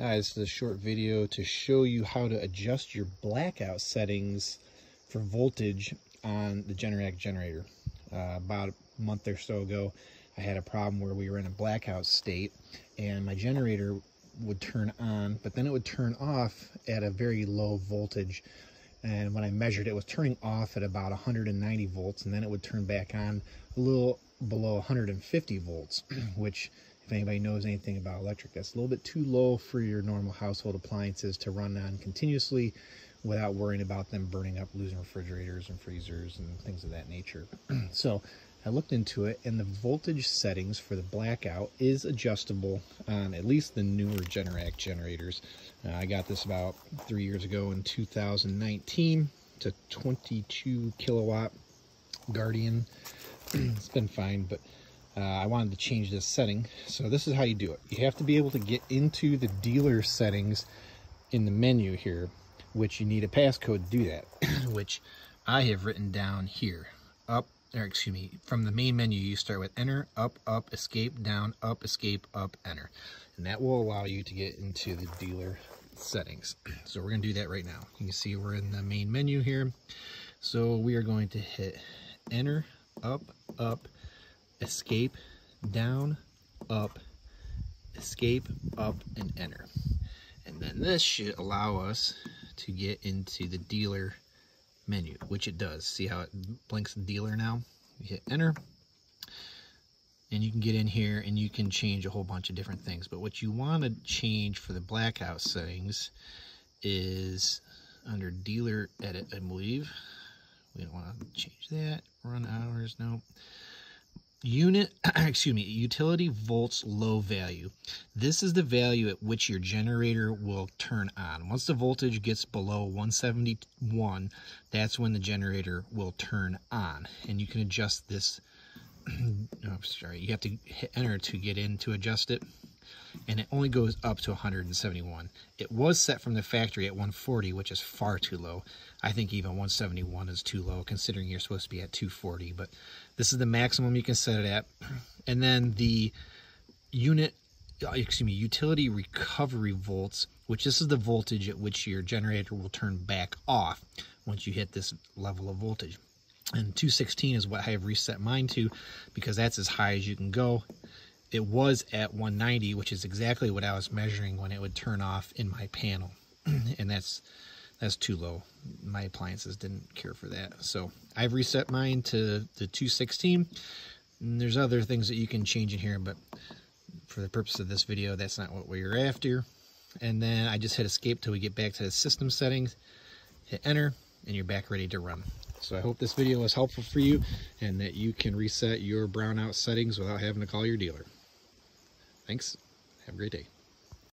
Uh, this is a short video to show you how to adjust your blackout settings for voltage on the Generac generator. Uh, about a month or so ago, I had a problem where we were in a blackout state and my generator would turn on, but then it would turn off at a very low voltage. And when I measured it, it was turning off at about 190 volts, and then it would turn back on a little below 150 volts, which if anybody knows anything about electric, that's a little bit too low for your normal household appliances to run on continuously without worrying about them burning up, losing refrigerators and freezers and things of that nature. so I looked into it and the voltage settings for the blackout is adjustable on at least the newer Generac generators. Uh, I got this about three years ago in 2019 to 22 kilowatt Guardian. it's been fine, but uh, I wanted to change this setting. So this is how you do it. You have to be able to get into the dealer settings in the menu here, which you need a passcode to do that, which I have written down here. Up, or excuse me, from the main menu, you start with enter, up, up, escape, down, up, escape, up, enter. And that will allow you to get into the dealer settings. So we're to do that right now. You can see we're in the main menu here. So we are going to hit enter, up, up, escape, down, up, escape, up, and enter. And then this should allow us to get into the dealer menu, which it does. See how it blinks dealer now? We hit enter, and you can get in here and you can change a whole bunch of different things. But what you want to change for the blackout settings is under dealer edit, I believe. We don't want to change that. Run hours, no unit excuse me utility volts low value. This is the value at which your generator will turn on. Once the voltage gets below 171 that's when the generator will turn on. And you can adjust this. Oh, sorry you have to hit enter to get in to adjust it and it only goes up to 171 it was set from the factory at 140 which is far too low I think even 171 is too low considering you're supposed to be at 240, but this is the maximum you can set it at. And then the unit, uh, excuse me, utility recovery volts, which this is the voltage at which your generator will turn back off once you hit this level of voltage. And 216 is what I have reset mine to because that's as high as you can go. It was at 190, which is exactly what I was measuring when it would turn off in my panel. and that's that's too low. My appliances didn't care for that. So I've reset mine to the 216. And there's other things that you can change in here, but for the purpose of this video, that's not what we're after. And then I just hit escape till we get back to the system settings, hit enter, and you're back ready to run. So I hope this video was helpful for you and that you can reset your brownout settings without having to call your dealer. Thanks. Have a great day.